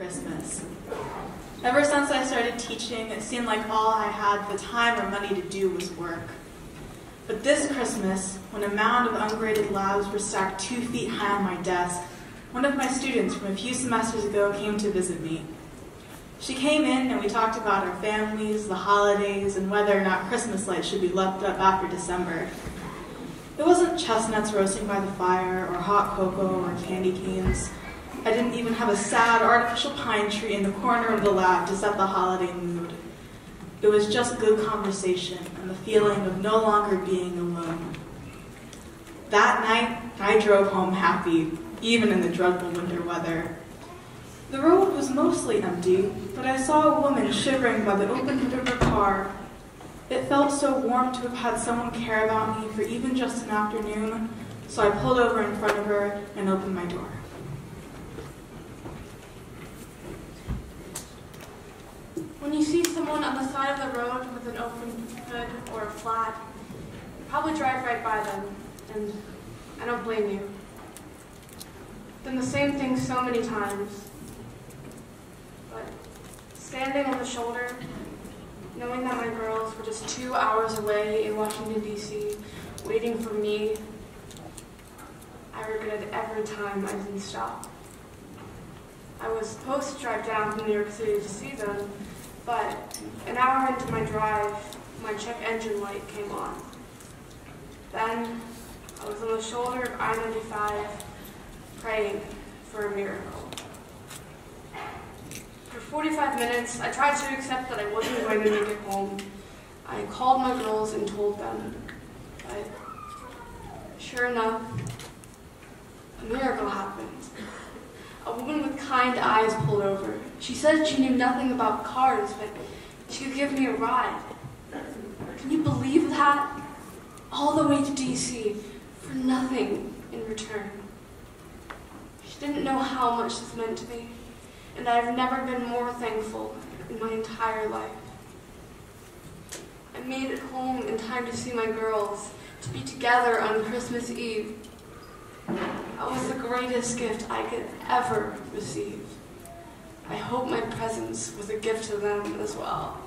Christmas. Ever since I started teaching, it seemed like all I had the time or money to do was work. But this Christmas, when a mound of ungraded labs were stacked two feet high on my desk, one of my students from a few semesters ago came to visit me. She came in and we talked about our families, the holidays, and whether or not Christmas lights should be left up after December. It wasn't chestnuts roasting by the fire, or hot cocoa, or candy canes. I didn't even have a sad artificial pine tree in the corner of the lab to set the holiday mood. It was just good conversation and the feeling of no longer being alone. That night, I drove home happy, even in the dreadful winter weather. The road was mostly empty, but I saw a woman shivering by the open hood of her car. It felt so warm to have had someone care about me for even just an afternoon, so I pulled over in front of her and opened my door. When you see someone on the side of the road with an open hood or a flat, you probably drive right by them, and I don't blame you. Done the same thing so many times. But standing on the shoulder, knowing that my girls were just two hours away in Washington, D.C., waiting for me, I regretted every time I didn't stop. I was supposed to drive down from New York City to see them, but an hour into my drive, my check engine light came on. Then I was on the shoulder of I-95 praying for a miracle. For 45 minutes, I tried to accept that I wasn't going to make it home. I called my girls and told them. But sure enough, a miracle happened. A woman with kind eyes pulled over. She said she knew nothing about cars, but she could give me a ride. Can you believe that? All the way to DC for nothing in return. She didn't know how much this meant to me, and I've never been more thankful in my entire life. I made it home in time to see my girls, to be together on Christmas Eve. That was the greatest gift I could ever receive. I hope my presence was a gift to them as well.